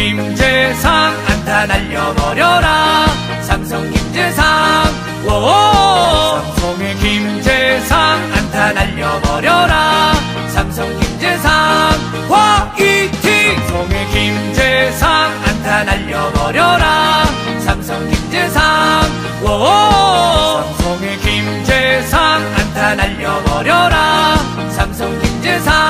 김재상 안타 날려버려라. 삼성 김재상 오. 삼성의 김재상 안타 날려버려라. 삼성 김재상 화이팅 삼성의 김재상 안타 날려버려라. 삼성 김재상 오. 삼성의 김재상 안타 날려버려라. 삼성 김재상